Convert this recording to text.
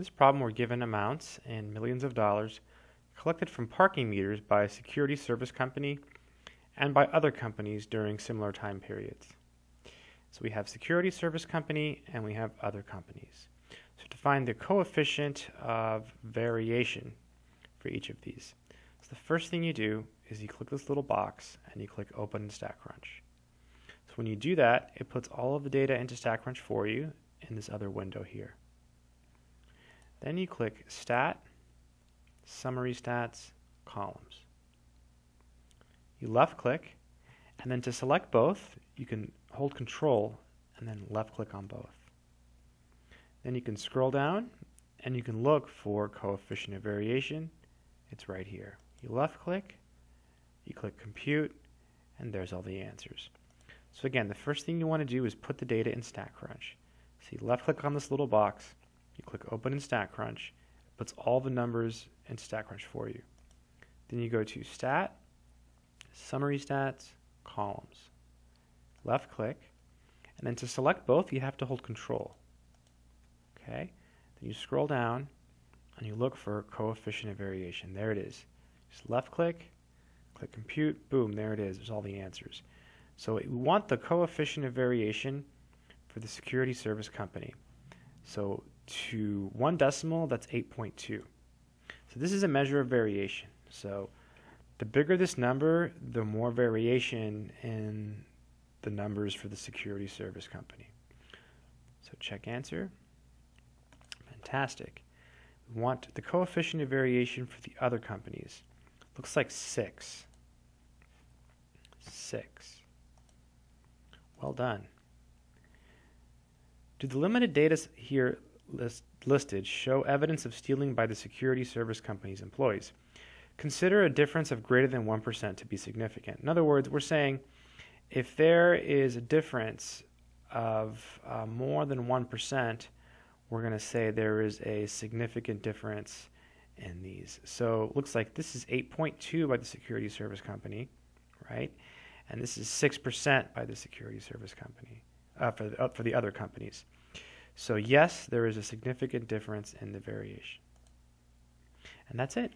this problem we're given amounts in millions of dollars collected from parking meters by a security service company and by other companies during similar time periods. So we have security service company and we have other companies. So to find the coefficient of variation for each of these. So the first thing you do is you click this little box and you click open in StatCrunch. So when you do that, it puts all of the data into StatCrunch for you in this other window here. Then you click Stat, Summary Stats, Columns. You left click, and then to select both, you can hold Control and then left click on both. Then you can scroll down and you can look for coefficient of variation. It's right here. You left click, you click Compute, and there's all the answers. So again, the first thing you want to do is put the data in StatCrunch. So you left click on this little box, you click Open in StatCrunch, it puts all the numbers in StatCrunch for you. Then you go to Stat, Summary Stats, Columns. Left click, and then to select both, you have to hold Control. Okay? Then you scroll down and you look for coefficient of variation. There it is. Just left click, click compute, boom, there it is. There's all the answers. So we want the coefficient of variation for the security service company. So to one decimal, that's 8.2. So this is a measure of variation. So the bigger this number, the more variation in the numbers for the security service company. So check answer. Fantastic. We want the coefficient of variation for the other companies. Looks like 6. 6. Well done. Do the limited data here list, listed show evidence of stealing by the security service company's employees? Consider a difference of greater than 1% to be significant. In other words, we're saying if there is a difference of uh, more than 1%, we're going to say there is a significant difference in these. So it looks like this is 8.2 by the security service company, right? And this is 6% by the security service company, uh, for, the, uh, for the other companies. So yes, there is a significant difference in the variation. And that's it.